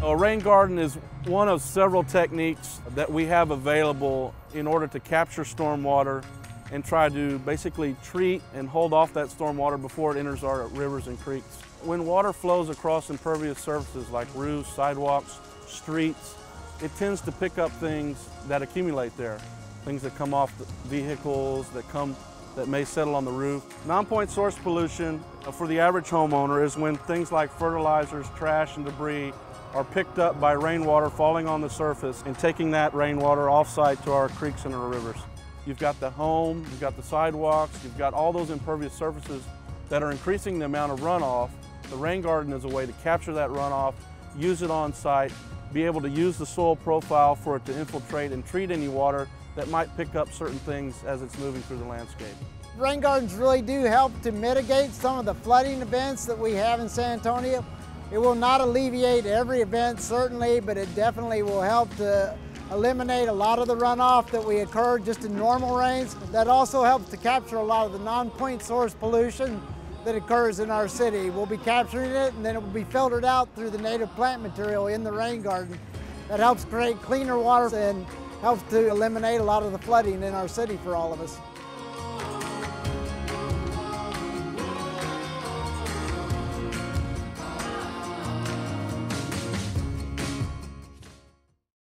A rain garden is one of several techniques that we have available in order to capture stormwater and try to basically treat and hold off that stormwater before it enters our rivers and creeks. When water flows across impervious surfaces like roofs, sidewalks, streets, it tends to pick up things that accumulate there. Things that come off the vehicles, that come that may settle on the roof. Non-point source pollution uh, for the average homeowner is when things like fertilizers, trash, and debris are picked up by rainwater falling on the surface and taking that rainwater off-site to our creeks and our rivers. You've got the home, you've got the sidewalks, you've got all those impervious surfaces that are increasing the amount of runoff. The rain garden is a way to capture that runoff, use it on site, be able to use the soil profile for it to infiltrate and treat any water that might pick up certain things as it's moving through the landscape. Rain gardens really do help to mitigate some of the flooding events that we have in San Antonio. It will not alleviate every event, certainly, but it definitely will help to eliminate a lot of the runoff that we occur just in normal rains. That also helps to capture a lot of the non-point source pollution that occurs in our city. We'll be capturing it and then it will be filtered out through the native plant material in the rain garden. That helps create cleaner water and helps to eliminate a lot of the flooding in our city for all of us.